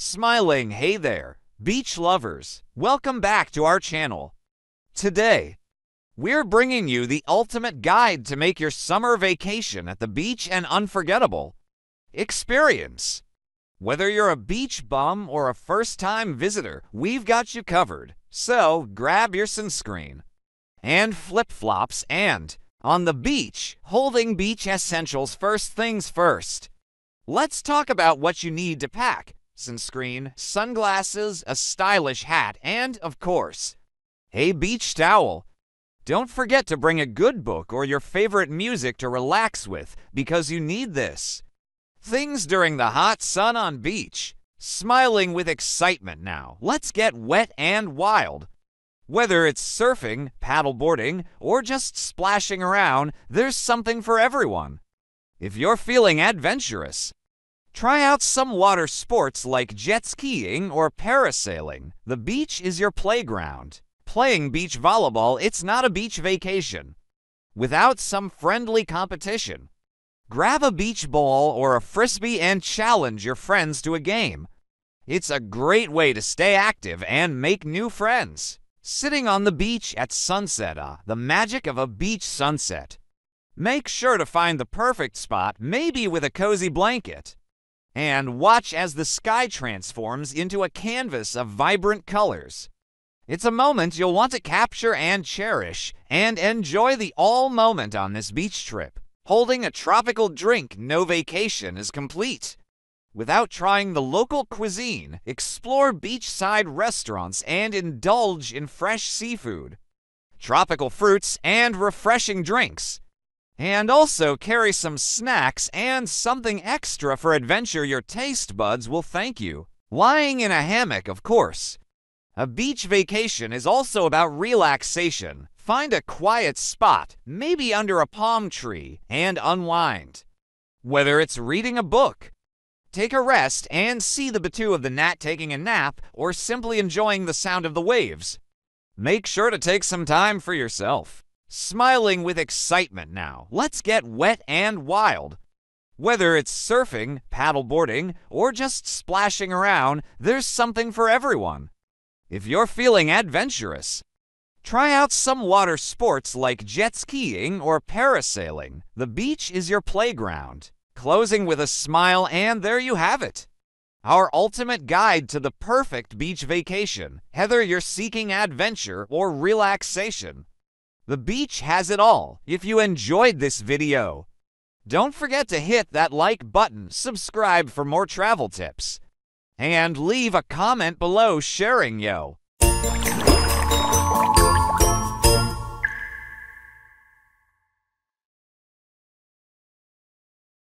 Smiling, hey there, beach lovers. Welcome back to our channel. Today, we're bringing you the ultimate guide to make your summer vacation at the beach an unforgettable experience. Whether you're a beach bum or a first time visitor, we've got you covered. So grab your sunscreen and flip flops and on the beach, holding beach essentials first things first. Let's talk about what you need to pack sunscreen, sunglasses, a stylish hat, and, of course, a beach towel. Don't forget to bring a good book or your favorite music to relax with because you need this. Things during the hot sun on beach. Smiling with excitement now. Let's get wet and wild. Whether it's surfing, paddleboarding, or just splashing around, there's something for everyone. If you're feeling adventurous, Try out some water sports like jet skiing or parasailing. The beach is your playground. Playing beach volleyball, it's not a beach vacation. Without some friendly competition. Grab a beach ball or a frisbee and challenge your friends to a game. It's a great way to stay active and make new friends. Sitting on the beach at sunset, ah, the magic of a beach sunset. Make sure to find the perfect spot, maybe with a cozy blanket and watch as the sky transforms into a canvas of vibrant colors. It's a moment you'll want to capture and cherish, and enjoy the all moment on this beach trip. Holding a tropical drink, no vacation is complete. Without trying the local cuisine, explore beachside restaurants and indulge in fresh seafood, tropical fruits, and refreshing drinks. And also carry some snacks and something extra for adventure your taste buds will thank you. Lying in a hammock, of course. A beach vacation is also about relaxation. Find a quiet spot, maybe under a palm tree, and unwind. Whether it's reading a book, take a rest and see the Batu of the gnat taking a nap, or simply enjoying the sound of the waves, make sure to take some time for yourself. Smiling with excitement now. Let's get wet and wild. Whether it's surfing, paddleboarding, or just splashing around, there's something for everyone. If you're feeling adventurous, try out some water sports like jet skiing or parasailing. The beach is your playground. Closing with a smile, and there you have it. Our ultimate guide to the perfect beach vacation, whether you're seeking adventure or relaxation. The beach has it all. If you enjoyed this video, don't forget to hit that like button, subscribe for more travel tips, and leave a comment below sharing yo.